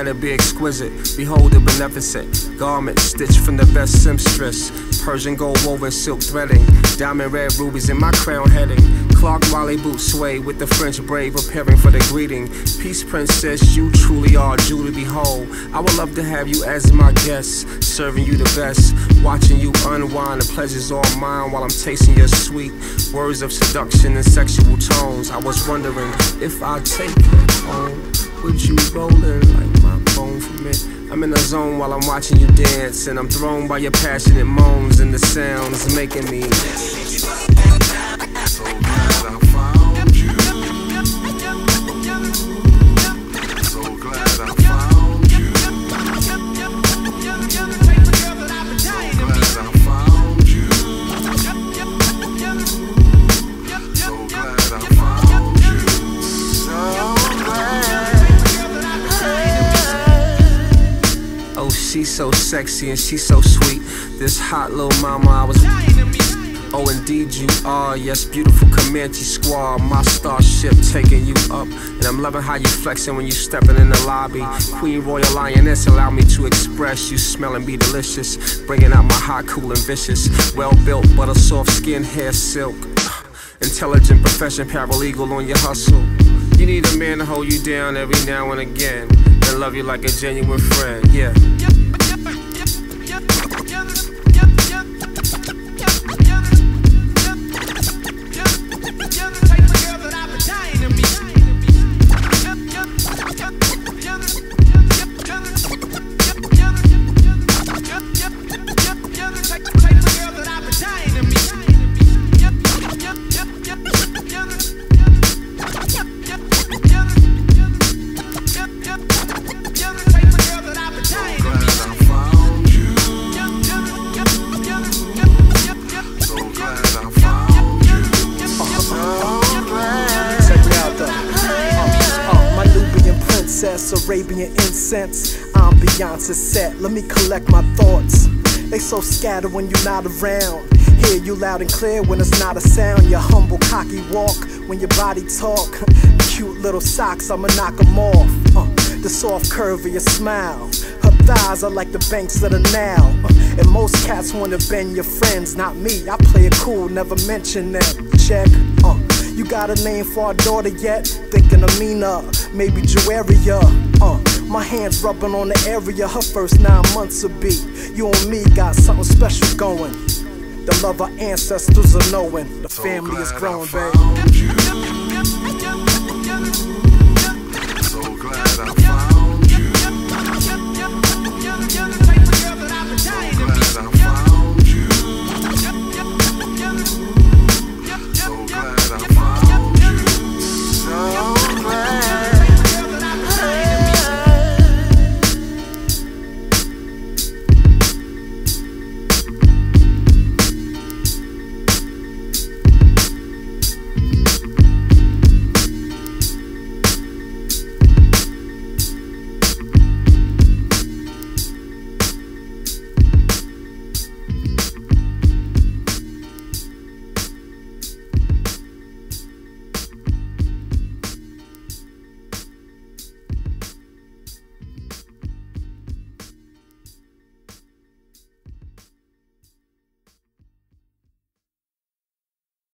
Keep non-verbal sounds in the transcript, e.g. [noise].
It'll be exquisite. Behold the beneficent garment stitched from the best seamstress. Persian gold woven silk threading. Diamond red rubies in my crown heading. Clark Wally boots sway with the French braid preparing for the greeting. Peace princess, you truly are Julie behold. I would love to have you as my guest, serving you the best. Watching you unwind, the pleasure's all mine while I'm tasting your sweet words of seduction and sexual tones. I was wondering if I take home. Would you rollin' like I'm in the zone while I'm watching you dance, and I'm thrown by your passionate moans and the sounds making me. She's so sexy and she's so sweet. This hot little mama, I was. Oh, indeed you are. Yes, beautiful Comanche squaw. My starship taking you up. And I'm loving how you flexing when you stepping in the lobby. Queen Royal Lioness, allow me to express. You smell and be delicious. Bringing out my hot, cool, and vicious. Well built, butter soft skin, hair silk. [sighs] Intelligent profession, paralegal on your hustle. You need a man to hold you down every now and again. And love you like a genuine friend, yeah. Nubian Arabian incense. I'm Beyonce set. Let me collect my thoughts. They so scattered when you're not around. Hear you loud and clear when it's not a sound. Your humble, cocky walk when your body talk. Cute little socks, I'ma knock knock 'em off. Uh, the soft curve of your smile. Her thighs are like the banks of the Nile. Uh, and most cats wanna bend your friends, not me. I play it cool, never mention them. Check. Uh, you got a name for our daughter yet? Thinking of Mina, maybe Juaria. Uh, my hands rubbing on the area her first nine months will be. You and me got something special going. The love our ancestors are knowing. The So family is growing, baby.